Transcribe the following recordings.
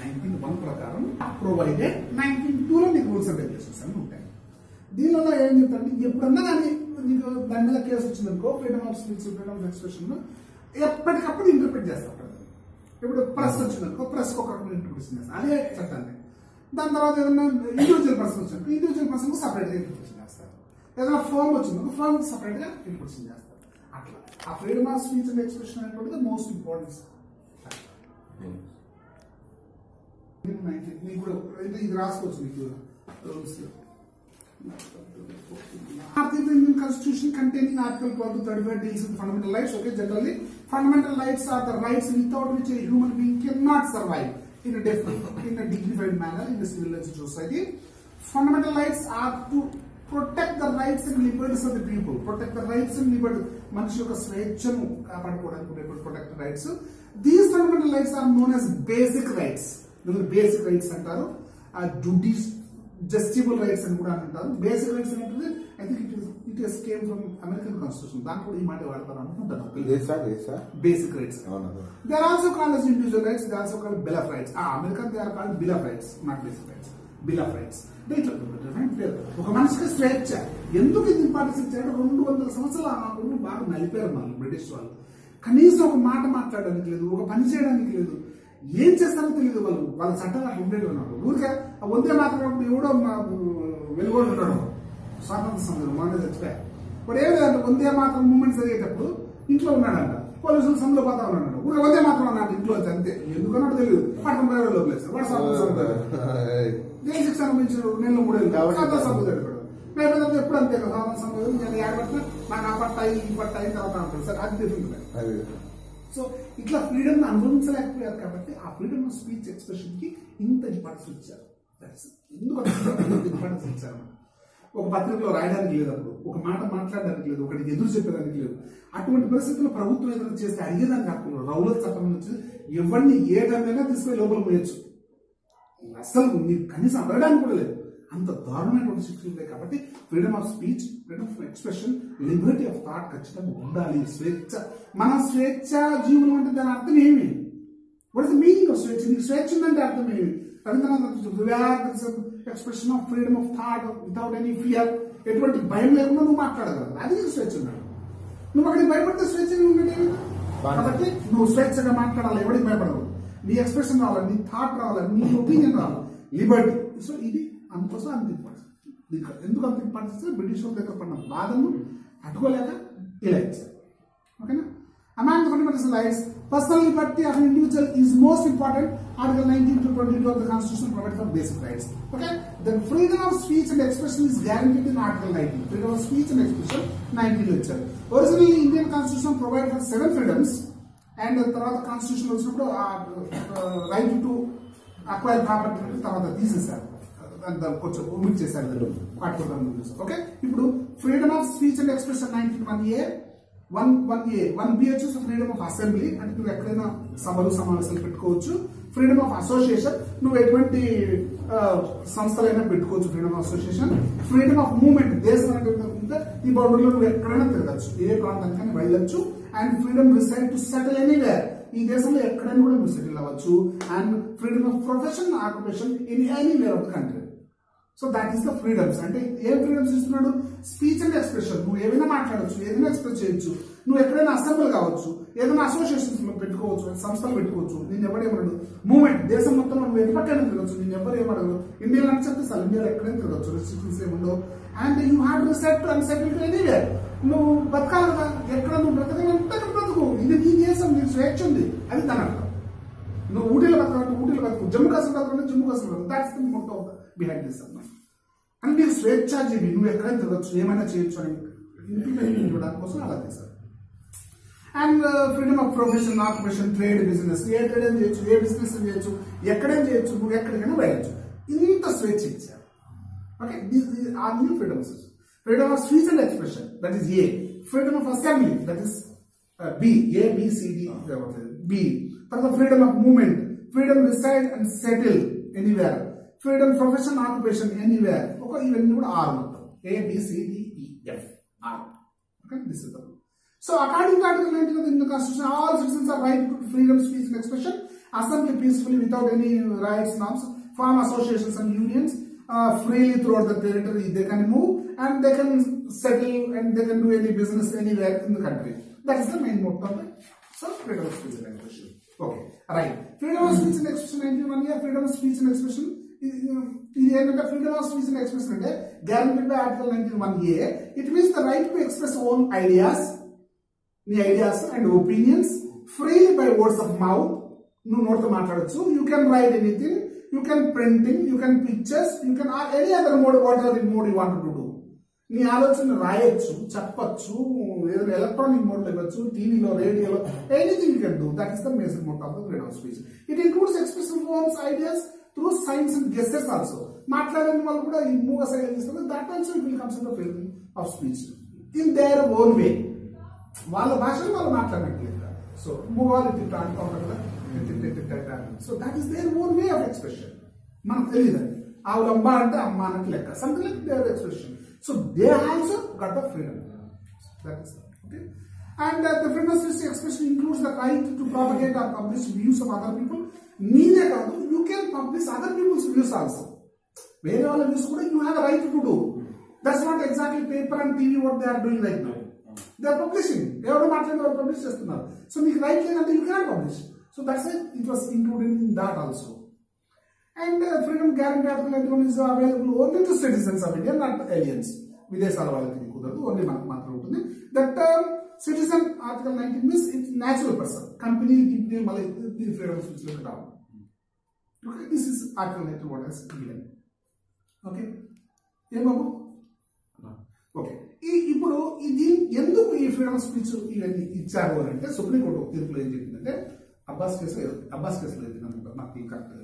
Nineteen one ప్రకారం provided nineteen టూలో నీకు రూల్స్ అండ్ రెగ్యులేషన్స్ అని ఉంటాయి. దీనిలో ఏం చెప్తారంటే ఎప్పుడన్నా కానీ నీకు దాని మీద కేసు వచ్చిందనుకో freedom of speech freedom of expression ఎప్పటికప్పుడు ఇంటర్ప్రిట్ చేస్తాం అక్కడ ఇప్పుడు ప్రెస్ వచ్చిందనుకో ప్రెస్ ఒక రకమైన ఇంటర్ప్రిటేషన్ చేస్తాం అదే చట్టాన్ని దాని తర్వాత ఏదైనా ఇండివిజువల్ పర్సన్ వచ్చినప్పుడు ఇండివిజువల్ పర్సన్ సపరేట్గా ఇంటర్ప్రిటేషన్ చేస్తారు. ఏదైనా ఫామ్ వచ్చిందనుకో ఫామ్ సపరేట్గా ఇంటర్ప్రిటేషన్ చేస్తారు. అట్లా. ఆ freedom of speech and expression అనేటువంటిది మోస్ట్ ఇంపార్టెంట్ నీకు కూడా అంటే ఇది రాసుకోవచ్చు నీకు rules Article Indian Constitution containing Article 12 to 35 deals with fundamental rights. Okay, generally, fundamental rights are the rights without which a human being cannot survive in a definite, in a dignified manner in a civilized society. Fundamental rights are to protect the rights and liberties of the people. Protect the rights and liberties. మనిషి యొక్క స్వేచ్ఛను కాపాడుకోవడానికి protect rights these fundamental rights are known as basic rights Basic rights అంటారు. Duties justiciable rights అని కూడా అంటారు. Basic rights అంటే I think it it is came from American constitution దాంట్లో కూడా ఈ మాట వాడతారు అనుకుంటాను దేశా basic rights they are also called as individual rights. They also called bill of rights ఆ American they are called bill of rights not basic rights bill of rights ఒక మనిషికి స్వేచ్ఛ ఎందుకు ఇది ఇంపార్టెన్స్ ఇచ్చారంటే రెండు వందల సంవత్సరాలు ఆ బాగా నలిపారు వాళ్ళు బ్రిటిష్ వాళ్ళు. కనీసం ఒక మాట మాట్లాడడానికి లేదు ఒక పని చేయడానికి లేదు. ఏం చేస్తారో తెలియదు వాళ్ళు. వాళ్ళ అట్లా ఉండేవి ఉన్నారు ఊరికే వందే మాత్రం ఎవడో వెలుగొండు ఉంటాడు స్వాతంత్ర సమయంలో మొన్న చచ్చిపోయా. ఇప్పుడు ఏం లేదంటే వందే మాత్రం మూమెంట్ జరిగేటప్పుడు ఇంట్లో ఉన్నాడంట. పోలీసులు సందులో పోతా ఉన్నాడు ఊరికే వందే మాత్రం అన్నాడు ఇంట్లో అంతే. ఎందుకన్నాడు తెలియదు. పట్టణం డ్రైవర్ లోపలేసి వాడు స్వాతంత్ర సమయం జైలు శిక్ష అనుభవించాడు? నెలలు మూడేళ్ళు స్వాతంత్ర జరిపాడు లేకపోతే ఎప్పుడు అంతే స్వాతంత్ర నేను ఏడబట్టిన నాకు ఆ పట్టాయి ఈ పట్టాయి తర్వాత సార్ అది అది సో ఇట్లా ఫ్రీడమ్ అనుభవించలేకపోయారు కాబట్టి ఆ ఫ్రీడమ్ ఆఫ్ స్పీచ్ ఎక్స్ప్రెషన్కి ఇంత ఇంపార్టెన్స్ ఇచ్చారు. ఎందుకు ఇంపార్టెన్స్ ఇచ్చారు? ఒక పత్రికలో రాయడానికి లేదు అప్పుడు. ఒక మాట మాట్లాడడానికి లేదు. ఒకటి ఎదురు చెప్పడానికి లేదు. అటువంటి పరిస్థితుల్లో ప్రభుత్వం ఏదైనా చేస్తే అడిగేదానికి కాకుండా రౌల చట్టం నుంచి ఎవరిని ఏ టైంలో తీసుకొని లోపల పోయొచ్చు. అసలు మీరు కనీసం అడగడానికి కూడా లేదు. అంత దారుణమైనటువంటి శిక్షలు ఉంటాయి కాబట్టి freedom of speech freedom of expression liberty of thought ఖచ్చితంగా ఉండాలి. స్వేచ్ఛ. మన స్వేచ్ఛ జీవనం అంటే దాని అర్థం ఏమి? What is the meaning of స్వేచ్ఛ? నీకు స్వేచ్ఛ ఉందంటే అర్థం ఏమి? Rabindranath expression of freedom of thought without any fear ఎటువంటి భయం లేకుండా నువ్వు మాట్లాడగలవు. అది నీకు స్వేచ్ఛ ఉన్నాడు నువ్వు అక్కడికి భయపడితే స్వేచ్ఛ ఉండేది కాబట్టి నువ్వు స్వేచ్ఛగా మాట్లాడాలి ఎవరికి భయపడవు. నీ ఎక్స్ప్రెషన్ రావాలి నీ థాట్ రావాలి నీ ఒపీనియన్ రావాలి. లిబర్టీ సో ఇది అందుకోసం అంత ఇంపార్టెన్స్ ఎందుకు అంత ఇంపార్టెన్స్ బ్రిటిష్ వాళ్ళ దగ్గర పడిన బాధను అడ్డుకోలేక ఇలా ఇచ్చారు. ఓకేనా? Among the fundamental rights personal liberty of individual is most important article nineteen to twenty two of the constitution provide for basic rights okay then freedom of speech and expression is guaranteed in article nineteen freedom of speech and expression nineteen ఇచ్చారు originally Indian constitution provide for seven freedoms and తర్వాత constitution వచ్చినప్పుడు right to acquire property తర్వాత తీసేశారు. కొంచెం omit చేశారు okay ఇప్పుడు freedom of speech and expression nineteen one A one one A one B వచ్చేసి freedom of assembly అంటే నువ్వు ఎక్కడైనా సభలు సమావేశాలు పెట్టుకోవచ్చు. ఫ్రీడమ్ ఆఫ్ అసోసియేషన్ నువ్వు ఎటువంటి సంస్థలైనా పెట్టుకోవచ్చు freedom of association freedom of movement దేశం అంటే ఈ బౌండరీలో నువ్వు ఎక్కడైనా తిరగచ్చు. ఏ ప్రాంతానికైనా వెళ్ళొచ్చు. And freedom reside to settle anywhere ఈ దేశంలో ఎక్కడైనా కూడా నువ్వు సెటిల్ అవ్వచ్చు. And freedom of profession occupation in anywhere of country so that is the freedoms అంటే ఏ ఫ్రీడమ్స్ ఇస్తున్నాడు? స్పీచ్ అండ్ ఎక్స్ప్రెషన్ నువ్వు ఏమైనా మాట్లాడవచ్చు ఏదైనా ఎక్స్ప్రెస్ చేయొచ్చు నువ్వు ఎక్కడైనా అసెంబ్లీ కావచ్చు ఏదైనా అసోసియేషన్స్ పెట్టుకోవచ్చు సంస్థలు పెట్టుకోవచ్చు నేను ఎవరేమన్నాడు మూమెంట్ దేశం మొత్తంలో నువ్వు ఎప్పటికైనా తిరగచ్చు నేను ఎవరు ఏమడగదు ఇండియాలో అని చెప్తే సార్ ఇండియాలో ఎక్కడైనా తిరగచ్చు రెస్ట్రిక్షన్స్ ఏముండవు. And you have to set and settle to anywhere నువ్వు బతకాలి కదా ఎక్కడ నువ్వు బ్రతకాలంటే బ్రతుకు ఇది నీ దేశం నీ స్వేచ్ఛ ఉంది. అది దాని అర్థం. నువ్వు ఊటీలో బతకాలంటే ఊటీలో బతుకు. జమ్మూ కాశ్మీర్ బతకాలంటే జమ్మూ కాశ్మీర్ బతుకు. దాట్స్ ది మొత్తం బిహైండ్ దిస్ అన్నమాట అంటే నీకు స్వేచ్ఛాజీవి నువ్వు ఎక్కడైనా తిరగచ్చు ఏమైనా చేయొచ్చు అని ఇంప్లిమెంట్ ఇవ్వడానికి కోసం అలా చేశారు and freedom of profession occupation trade business A trade ఏం చేయొచ్చు ఏ బిజినెస్ చేయొచ్చు ఎక్కడేం చేయొచ్చు నువ్వు ఎక్కడికైనా వెళ్ళచ్చు ఇంత స్వేచ్ఛ ఇచ్చారు okay are new freedoms freedom of speech and expression that is A freedom of assembly that is B A B C D B తర్వాత freedom of movement freedom reside and settle anywhere freedom, profession, occupation, anywhere. Okay, even include R. A, B, C, D, E, F, R. Okay, this is the rule. So, according to Article 19 of the Constitution, all citizens are right to freedom, of speech, and expression, assembly peacefully without any rights, norms, form associations and unions uh, freely throughout the territory. They can move and they can settle and they can do any business anywhere in the country. That is the main motto of it. So, freedom of speech and expression. Okay, right. Freedom of speech and expression 91 year, freedom of speech and expression ఇది ఇది ఏంటంటే freedom of speech and expression అంటే guaranteed by article nineteen one A it means the right to express own ideas నీ ideas and opinions freely by words of mouth నువ్వు నోట్తో మాట్లాడచ్చు you can write anything you can printing you can pictures you can any other mode what are mode you want to do నీ ఆలోచన రాయొచ్చు చెప్పచ్చు ఏదైనా electronic mode ఇవ్వచ్చు టీవీలో రేడియోలో anything you can do that is the major mode of the freedom of speech it includes expression phones ideas through signs and guesses also మాట్లాడని వాళ్ళు కూడా ఈ మూవ్ అసైడ్ చేస్తారు. That also it will comes in the film of speech in their own way వాళ్ళ భాషలో వాళ్ళు మాట్లాడినట్లేదు so move all it so that is their own way of expression మనకు తెలియదు ఆవులమ్మ అంటే అమ్మ అన్నట్టు లెక్క. Something like their expression so they also got the freedom that is okay and the freedom of speech expression includes the right to propagate or publish views of other people నీదే కాదు you can publish other people's views also వేరే వాళ్ళ views కూడా you have right to do that's not exactly paper and TV what they are doing like now they are publishing ఎవరు మాట్లాడి వాళ్ళు publish చేస్తున్నారు. So మీకు రైట్ లేదంటే you cannot publish so that's it was included in that also and freedom guarantee article ఎటువంటి is available only to citizens of India not aliens విదేశాల వాళ్ళకి కుదరదు ఓన్లీ మనకు మాత్రం ఉంటుంది. That citizen article nineteen means it's natural person company మళ్ళీ దీని freedom స్పీచ్లోకి రావు is article nineteen what he's given okay ఏం బాబు ఓకే ఈ ఇప్పుడు ఇది ఎందుకు ఈ ఫ్రీడమ్ ఆఫ్ స్పీచ్ ఇవన్నీ ఇచ్చారు అని అంటే సుప్రీంకోర్టు తీర్పులో ఏం చెప్పిందంటే అబ్బాస్ కేసులో అబ్బాస్ కేసులో చెప్పింది నాకు కరెక్ట్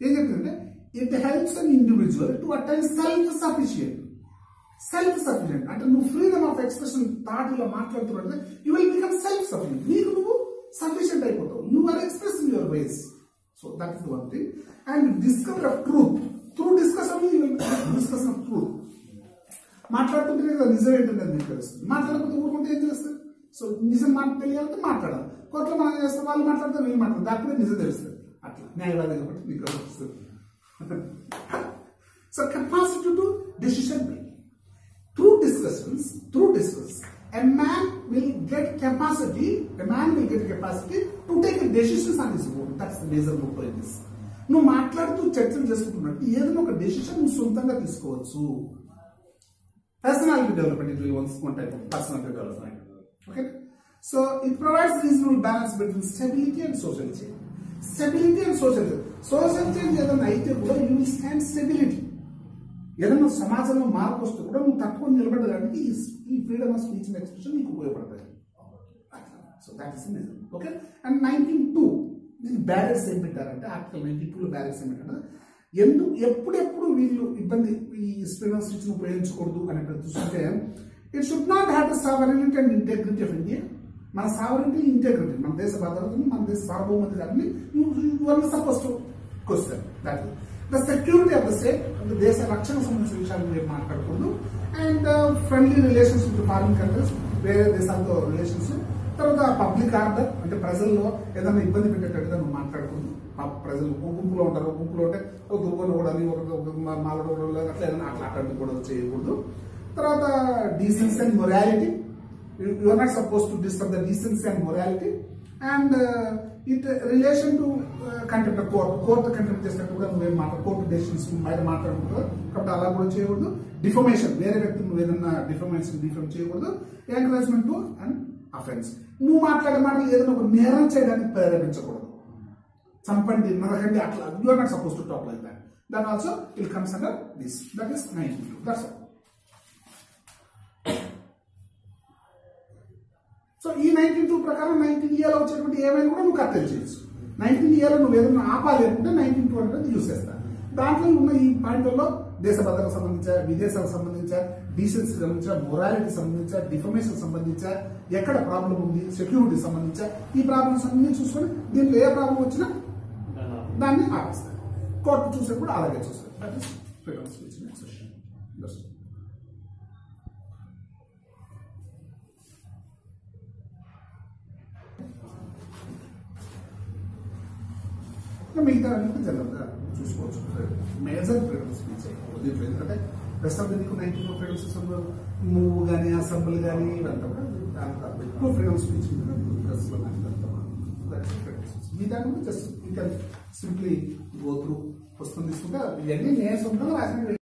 ఏం చెప్పిందంటే it helps an individual to attain self sufficient self sufficient అంటే నువ్వు ఫ్రీడమ్ ఆఫ్ ఎక్స్ప్రెషన్ థాట్ ఇలా మాట్లాడుతున్నట్టు you will become self sufficient నీకు నువ్వు సఫిషియంట్ అయిపోతావు. You are expressing your ways so that is one thing and discover of truth through discussion you will discussion of truth మాట్లాడుతుంటే కదా నిజం ఏంటంటే మీకు తెలుస్తుంది. మాట్లాడకపోతే ఊరుకుంటే ఏం చేస్తారు సో నిజం మాట తెలియాలంటే మాట్లాడాలి. కోర్టులో మనం చేస్తాం వాళ్ళు మాట్లాడతారు వీళ్ళు మాట్లాడతారు అప్పుడే నిజం తెలుస్తుంది. అట్లా. న్యాయవాది కాబట్టి మీకు వస్తుంది. So capacity to decision making through discussions through discuss, a man will get capacity, a man will get capacity to take decisions on his own. That's the major motto in this. నువ్వు మాట్లాడుతూ చర్చలు చేసుకుంటున్నట్టు ఏదైనా ఒక decision నువ్వు సొంతంగా తీసుకోవచ్చు. Personality development it once one type of personality development okay so it provides reasonable balance between stability and social change stability and social social change ఏదైనా అయితే కూడా యూ విల్ స్టాండ్ స్టెబిలిటీ ఏదైనా సమాజంలో మార్పు వస్తే కూడా నువ్వు తక్కువ నిలబడడానికి ఈ freedom of speech and expression మీకు ఉపయోగపడతాయి. So that is reason okay and nineteen two దీని బ్యాలెన్స్ ఏం పెట్టారంటే ఆర్టికల్ నైన్టీన్ టూలో బ్యారెట్స్ ఏం పెట్టారు ఎందుకు ఎప్పుడెప్పుడు వీళ్ళు ఇబ్బంది ఈ ఫ్రీడమ్ ఆఫ్ స్పీచ్ని ఉపయోగించకూడదు అని చూస్తుంటే it should not have the sovereignty and integrity of India మన సావరెంటీ ఇంటెగ్రిటీ మన దేశ భద్రతని మన దేశ సార్వభౌమతి గారిని suppose to question that the security of the state దేశ రక్షణ సంబంధించిన విషయాలు మీరు మాట్లాడకూడదు. And friendly relations with foreign countries వేరే దేశాలతో రిలేషన్స్ తర్వాత పబ్లిక్ ఆర్డర్ అంటే ప్రజల్లో ఏదైనా ఇబ్బంది పెట్టేటట్టుగా నువ్వు మాట్లాడకూడదు ప్రజలు ఒక గుంపులో ఉంటారు ఒక గుంపులో ఉంటే ఒక దుబ్బను కూడా ఒక మాలడ అట్లా ఏదైనా అట్లా అట్లాంటివి కూడా చేయకూడదు. తర్వాత decency and morality you are not suppose to disturb the decency and morality and it relation to contempt court court contempt చేసినట్టు కూడా నువ్వేం మాట్లాడు కోర్టు డెసిషన్స్ బయట మాట్లాడకూడదు. కాబట్టి అలా కూడా చేయకూడదు. డిఫర్మేషన్ వేరే వ్యక్తి నువ్వు ఏదన్నా డిఫర్మేషన్ డిఫర్మ్ చేయకూడదు. ఎంకరేజ్మెంట్ టు అండ్ అఫెన్స్ నువ్వు మాట్లాడే మాట ఏదైనా ఒక నేరం చేయడానికి ప్రేరేపించకూడదు. చంపండి నరకండి అట్లా. You are not suppose to talk like that that also will comes under this that is nine that's all so ఈ నైన్టీన్ టూ ప్రకారం నైన్టీన్ ఇయర్లో వచ్చేటువంటి ఏమైనా కూడా నువ్వు కట్టెలు చేయొచ్చు. నైన్టీన్ ఇయర్లో నువ్వు ఏదైనా ఆపాలి అనుకుంటే నైన్టీన్ టూ హండ్రెడ్ యూస్ చేస్తా. దాంట్లో ఉన్న ఈ పాయింట్లలో దేశ భద్రతకు సంబంధించా విదేశాలకు సంబంధించా డీసెన్సీ సంబంధించా మొరాలిటీ సంబంధించా డిఫర్మేషన్ సంబంధించా ఎక్కడ ప్రాబ్లం ఉంది సెక్యూరిటీ సంబంధించా ఈ ప్రాబ్లమ్స్ అన్ని చూసుకొని దీంట్లో ఏ ప్రాబ్లం వచ్చినా దాన్ని ఆపేస్తారు కోర్టు చూసేప్పుడు అలాగే చూస్తారు that is freedom speech and expression ఇంకా మిగతా అన్ని జనరల్గా చూసుకోవచ్చు మేజర్ ఫ్రీడమ్ స్పీచ్ దీంట్లో ఎందుకంటే రెస్ట్ ఆఫ్ నీకు ninety four freedom system move కానీ అసెంబ్లీ కానీ ఇవంతా కూడా దాంట్లో ఎక్కువ ఫ్రీడమ్ స్పీచ్ ప్రెస్లో కానీ ఇదంతా మీ దాంట్లో just you can simply go through పుస్తకం తీసుకుంటే ఇవన్నీ నేను సొంతంగా రాసిన